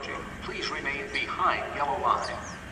approaching. Please remain behind yellow line.